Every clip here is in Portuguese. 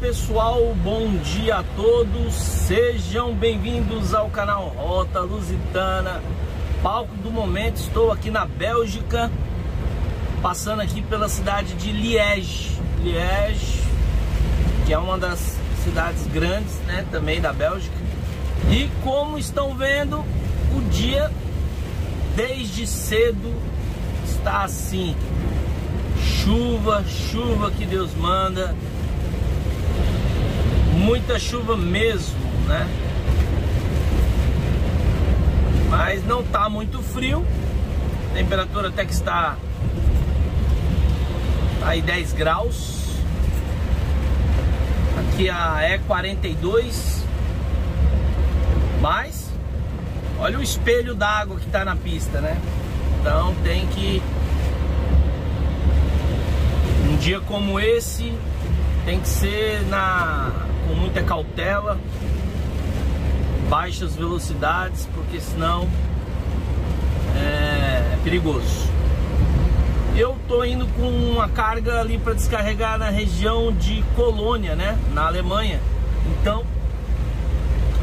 pessoal, bom dia a todos, sejam bem-vindos ao canal Rota Lusitana, palco do momento, estou aqui na Bélgica, passando aqui pela cidade de Liège, Liège, que é uma das cidades grandes, né, também da Bélgica, e como estão vendo, o dia desde cedo está assim, chuva, chuva que Deus manda, muita chuva mesmo, né? Mas não tá muito frio. A temperatura até que está aí 10 graus. Aqui a é 42. Mas olha o espelho d'água que tá na pista, né? Então tem que um dia como esse tem que ser na com muita cautela, baixas velocidades, porque senão é, é perigoso. Eu tô indo com uma carga ali para descarregar na região de Colônia, né, na Alemanha. Então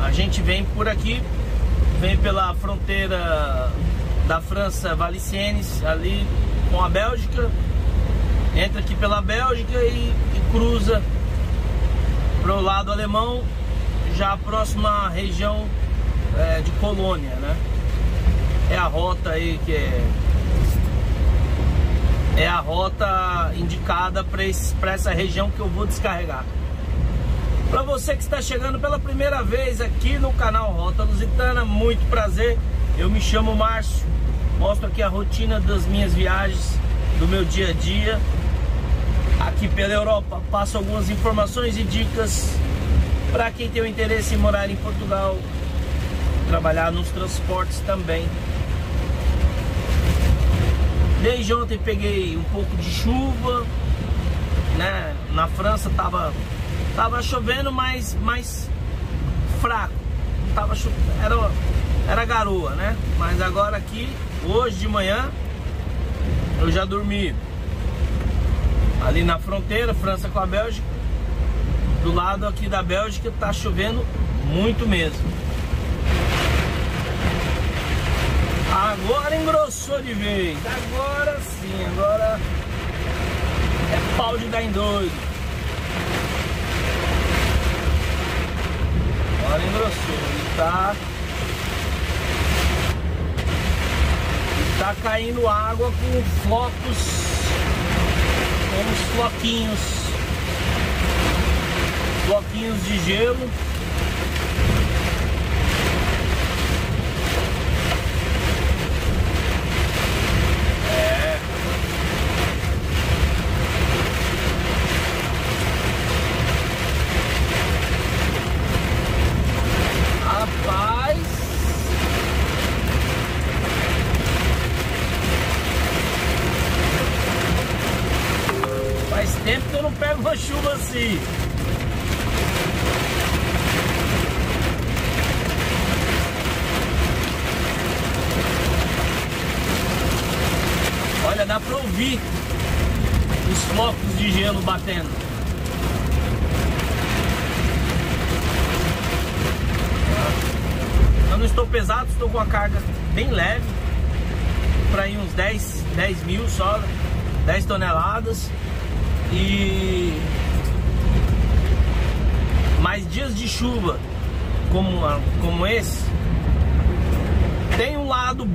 a gente vem por aqui, vem pela fronteira da França, Valenciennes, ali com a Bélgica, entra aqui pela Bélgica e, e cruza para o lado alemão, já a próxima região é, de Colônia, né? É a rota aí que é é a rota indicada para essa região que eu vou descarregar. Para você que está chegando pela primeira vez aqui no canal Rota Lusitana, muito prazer. Eu me chamo Márcio, mostro aqui a rotina das minhas viagens, do meu dia a dia aqui pela Europa. Passo algumas informações e dicas para quem tem o interesse em morar em Portugal, trabalhar nos transportes também. Desde ontem peguei um pouco de chuva, né? Na França tava tava chovendo, mas mais fraco. Tava era era garoa, né? Mas agora aqui hoje de manhã eu já dormi ali na fronteira, França com a Bélgica. Do lado aqui da Bélgica tá chovendo muito mesmo. Agora engrossou de vez. Agora sim, agora é pau de dar em doido. Agora engrossou. E tá. Tá caindo água com flocos uns floquinhos bloquinhos de gelo chuva assim. Olha, dá pra ouvir os flocos de gelo batendo. Eu não estou pesado, estou com a carga bem leve. Para ir uns 10, 10 mil só, 10 toneladas. E mais dias de chuva como, como esse tem um lado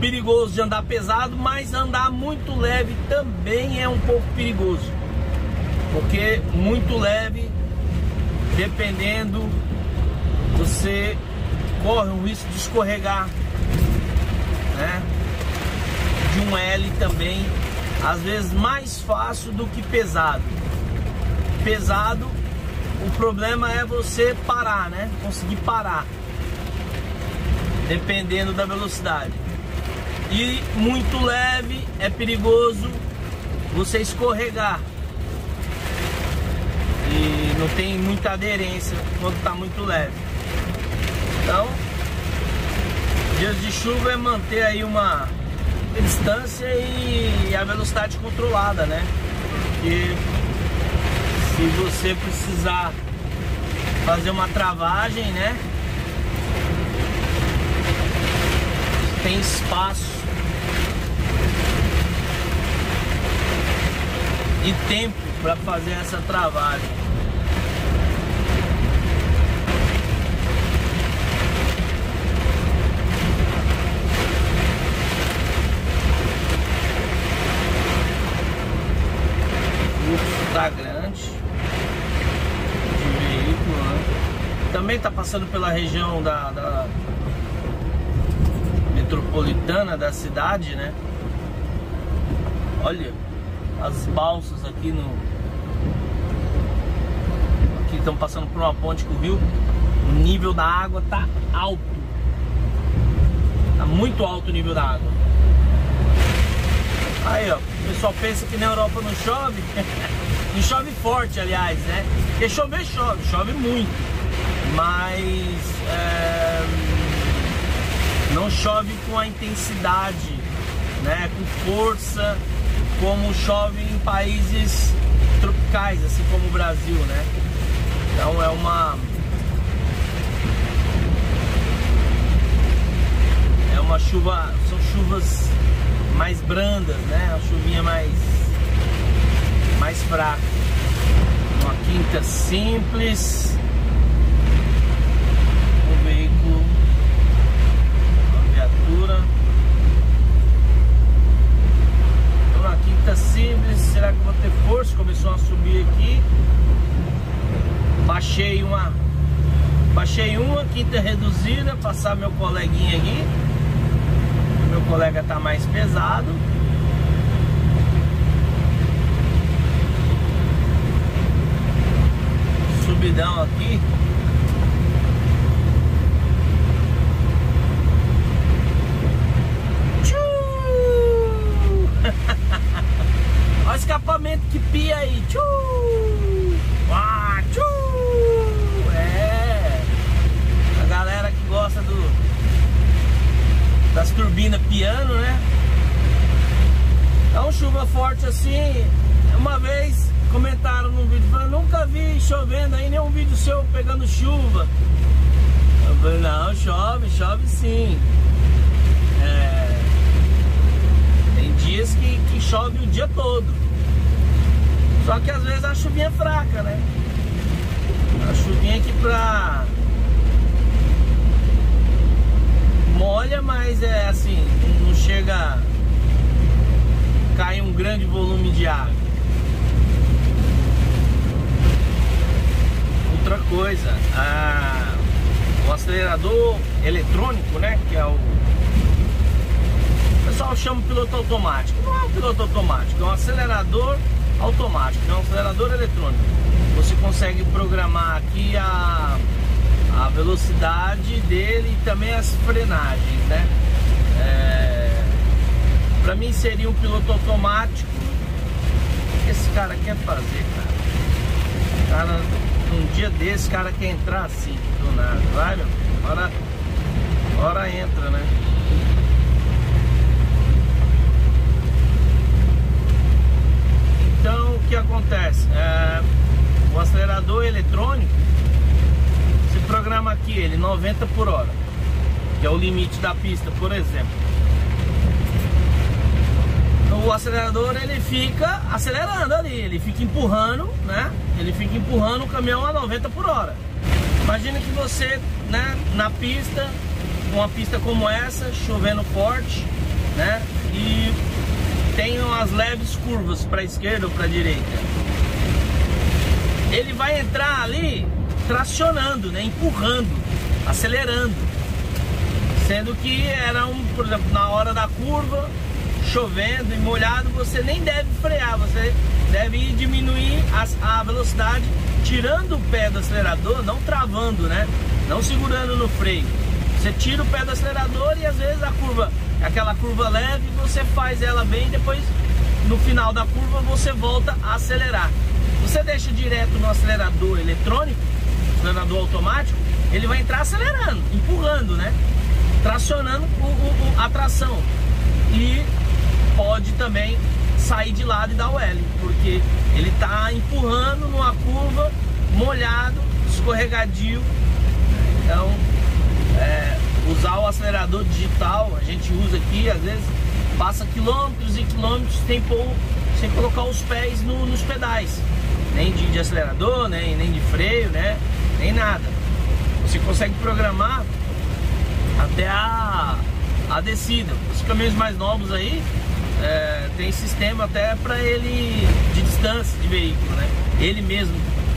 perigoso de andar pesado, mas andar muito leve também é um pouco perigoso. Porque muito leve, dependendo, você corre o risco de escorregar, né? De um L também às vezes mais fácil do que pesado. Pesado, o problema é você parar, né? Conseguir parar. Dependendo da velocidade. E muito leve é perigoso você escorregar. E não tem muita aderência quando está muito leve. Então, dias de chuva é manter aí uma distância e a velocidade controlada, né? Porque Se você precisar fazer uma travagem, né? Tem espaço e tempo para fazer essa travagem. tá grande de veículo, né? Também tá passando pela região da, da metropolitana da cidade, né? Olha as balsas aqui no aqui estão passando por uma ponte com o rio. O nível da água tá alto. Tá muito alto o nível da água. Aí, ó, o pessoal pensa que na Europa não chove. não chove forte, aliás, né? Porque chover chove, chove muito. Mas é, não chove com a intensidade, né? Com força, como chove em países tropicais, assim como o Brasil, né? Então é uma é uma chuva, são chuvas mais brandas, né? A chuvinha mais mais fraca. Uma quinta simples. Um veículo, uma viatura. Simples, será que vou ter força? Começou a subir aqui. Baixei uma Baixei uma quinta reduzida, passar meu coleguinha aqui meu colega tá mais pesado. Subidão aqui. Olha o escapamento que pia aí. Tchuu! Ah! É. A galera que gosta do das turbinas piano, né? Então chuva forte assim, uma vez comentaram no vídeo, falando, nunca vi chovendo aí nenhum vídeo seu pegando chuva. Eu falei, não, chove, chove sim. É, tem dias que, que chove o dia todo. Só que às vezes a chuvinha é fraca, né? A chuvinha aqui pra molha, mas é assim, não chega cai um grande volume de água. Outra coisa, a, o acelerador eletrônico, né, que é o o pessoal chama piloto automático. Não é um piloto automático, é um acelerador automático, é um acelerador eletrônico. Você consegue programar aqui a a velocidade dele e também as frenagens, né? É, para mim seria um piloto automático. O que esse cara quer fazer, cara? cara um dia desse, cara quer entrar assim, do nada. Vai, meu? Hora, hora entra, né? Então, o que acontece? É, o acelerador eletrônico programa aqui ele 90 por hora, que é o limite da pista, por exemplo. O acelerador ele fica acelerando ali, ele fica empurrando, né? Ele fica empurrando o caminhão a 90 por hora. Imagina que você, né, na pista, uma pista como essa, chovendo forte, né? E tem umas leves curvas para esquerda ou para direita. Ele vai entrar ali tracionando, né? Empurrando, acelerando. Sendo que era um, por exemplo, na hora da curva, chovendo e molhado, você nem deve frear, você deve ir diminuir a, a velocidade, tirando o pé do acelerador, não travando, né? Não segurando no freio. Você tira o pé do acelerador e às vezes a curva, aquela curva leve, você faz ela bem e depois no final da curva você volta a acelerar. Você deixa direto no acelerador eletrônico, acelerador automático, ele vai entrar acelerando, empurrando, né? Tracionando o, o, a tração. E pode também sair de lado e dar o L, porque ele está empurrando numa curva escorregadio. Então, é, usar o acelerador digital, a gente usa aqui, às vezes passa quilômetros e quilômetros sem, pôr, sem colocar os pés no, nos pedais. Nem de, de acelerador, nem, nem de freio, né? Nem nada. Você consegue programar até a, a descida. Os caminhos mais novos aí é, tem sistema até para ele de distância de veículo, né? Ele mesmo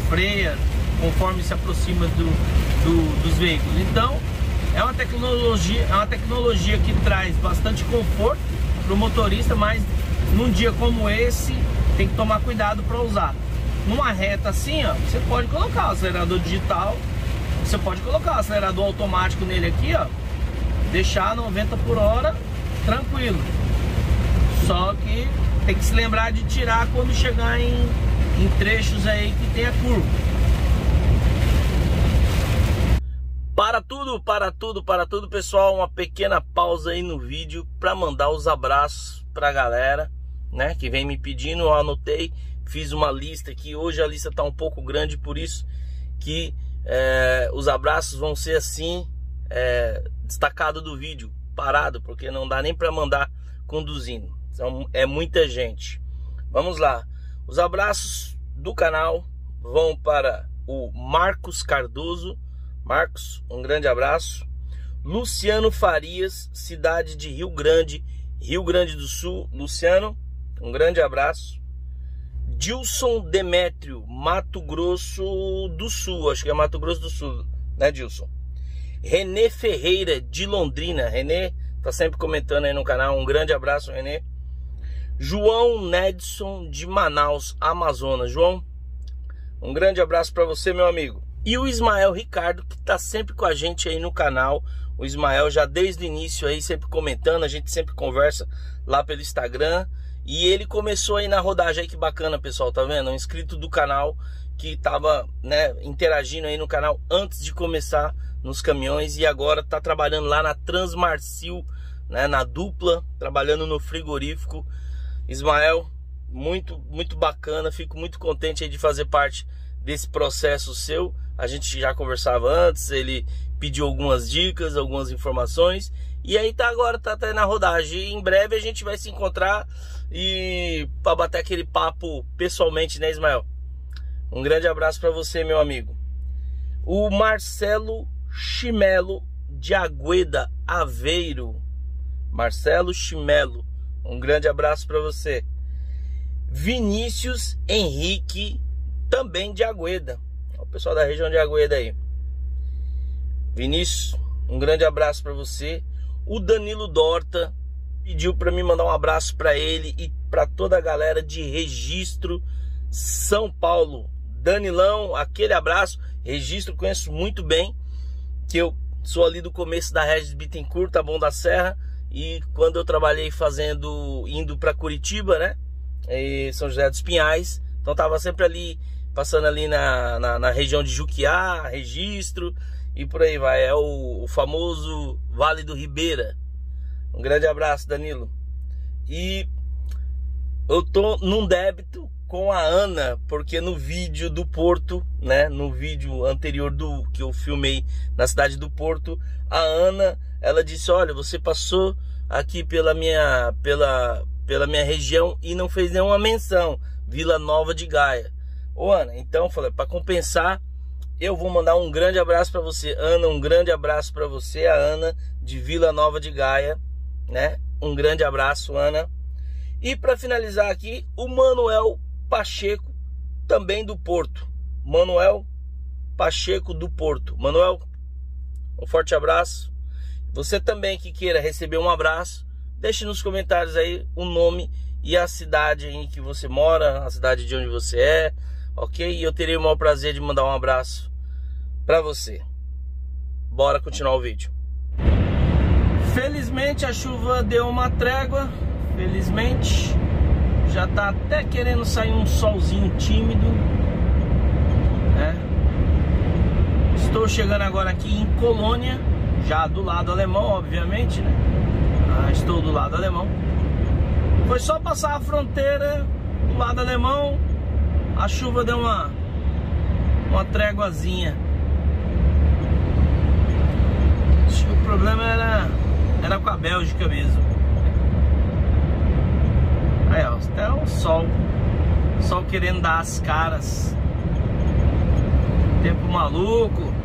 freia conforme se aproxima do, do, dos veículos. Então é uma tecnologia, é uma tecnologia que traz bastante conforto para o motorista, mas num dia como esse tem que tomar cuidado para usar. Numa reta assim, ó, você pode colocar o acelerador digital, você pode colocar o acelerador automático nele aqui, ó, deixar 90 por hora tranquilo. Só que tem que se lembrar de tirar quando chegar em, em trechos aí que tem a curva. Para tudo, para tudo, para tudo, pessoal, uma pequena pausa aí no vídeo para mandar os abraços para a galera, né, que vem me pedindo, eu anotei, fiz uma lista aqui, hoje a lista tá um pouco grande, por isso que é, os abraços vão ser assim, é, destacado do vídeo, parado, porque não dá nem para mandar conduzindo. Então, é muita gente. Vamos lá. Os abraços do canal vão para o Marcos Cardoso. Marcos, um grande abraço. Luciano Farias, cidade de Rio Grande, Rio Grande do Sul. Luciano, um grande abraço. Dilson Demétrio, Mato Grosso do Sul. Acho que é Mato Grosso do Sul, né, Dilson? Renê Ferreira, de Londrina. Renê tá sempre comentando aí no canal. Um grande abraço, Renê. João Nedson, de Manaus, Amazonas. João, um grande abraço para você, meu amigo. E o Ismael Ricardo, que tá sempre com a gente aí no canal. O Ismael já desde o início aí, sempre comentando. A gente sempre conversa lá pelo Instagram. E ele começou aí na rodagem aí, que bacana, pessoal, tá vendo? Um inscrito do canal que tava, né, interagindo aí no canal antes de começar nos caminhões e agora está trabalhando lá na Transmarcil, né, na dupla, trabalhando no frigorífico. Ismael, muito muito bacana, fico muito contente de fazer parte desse processo seu. A gente já conversava antes, ele pediu algumas dicas, algumas informações e aí tá agora tá até na rodagem. Em breve a gente vai se encontrar e para bater aquele papo pessoalmente, né, Ismael? Um grande abraço para você, meu amigo. O Marcelo Chimelo de Agueda Aveiro. Marcelo Chimelo, um grande abraço para você. Vinícius Henrique, também de Agueda. O pessoal da região de Agueda aí. Vinícius, um grande abraço para você. O Danilo Dorta pediu para mim mandar um abraço para ele e para toda a galera de Registro São Paulo. Danilão, aquele abraço. Registro conheço muito bem que eu sou ali do começo da Regis Bittencourt, tá bom da Serra, e quando eu trabalhei fazendo, indo para Curitiba, né, e São José dos Pinhais, então tava sempre ali, passando ali na, na, na região de Juquiá, Registro, e por aí vai, é o, o famoso Vale do Ribeira. Um grande abraço, Danilo. E eu tô num débito com a Ana, porque no vídeo do Porto, né, no vídeo anterior do que eu filmei na cidade do Porto, a Ana, ela disse: "Olha, você passou aqui pela minha pela pela minha região e não fez nenhuma menção, Vila Nova de Gaia". Ô Ana, então para compensar, eu vou mandar um grande abraço para você, Ana, um grande abraço para você, a Ana de Vila Nova de Gaia, né? Um grande abraço, Ana. E para finalizar aqui, o Manuel Pacheco, também do Porto. Manuel Pacheco do Porto. Manuel, um forte abraço. Você também que queira receber um abraço, deixe nos comentários aí o nome e a cidade em que você mora, a cidade de onde você é, ok? E eu terei o maior prazer de mandar um abraço para você. Bora continuar o vídeo. Felizmente a chuva deu uma trégua, felizmente. Já tá até querendo sair um solzinho tímido. Né? Estou chegando agora aqui em Colônia, já do lado alemão, obviamente, né? Ah, estou do lado alemão. Foi só passar a fronteira do lado alemão, a chuva deu uma uma tréguazinha. Acho que o problema era era com a Bélgica mesmo. Aí, ó, até o sol. Sol querendo dar as caras. Tempo maluco.